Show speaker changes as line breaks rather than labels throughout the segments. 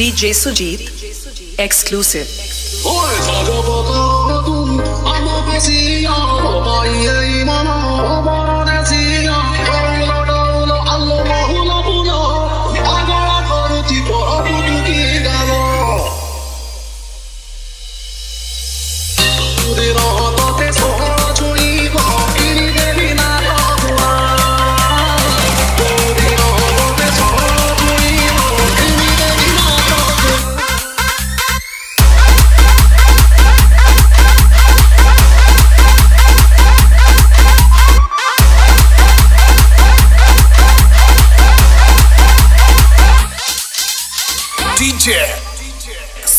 DJ Sujeet exclusive
DJ.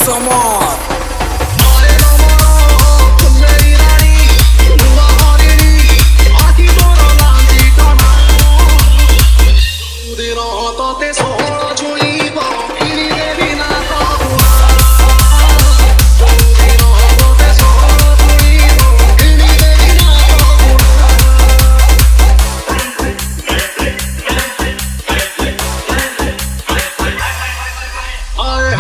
come on.
All right.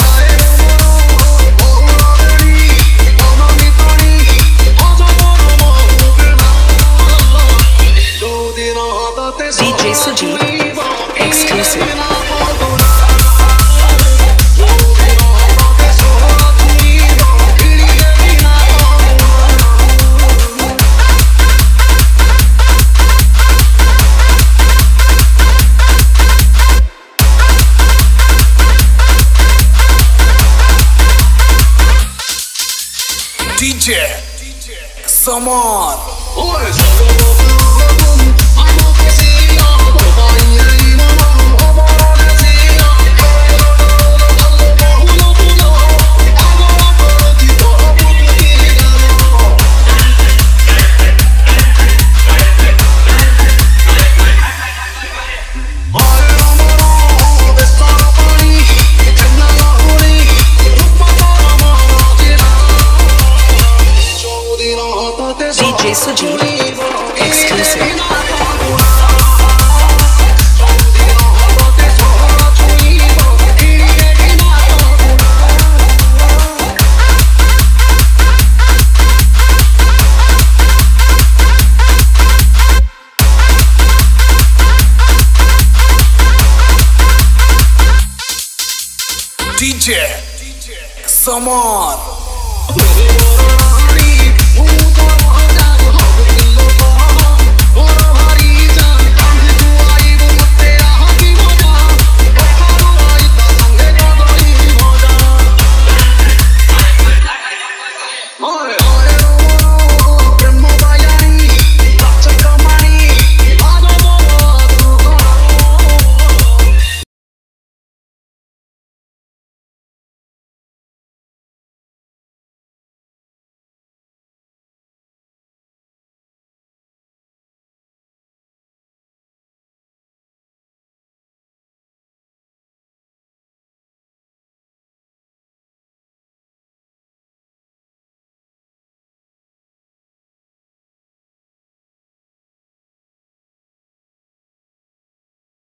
DJ, DJ. Samar.
Let's go. DJ Sujit exclusive.
DJ,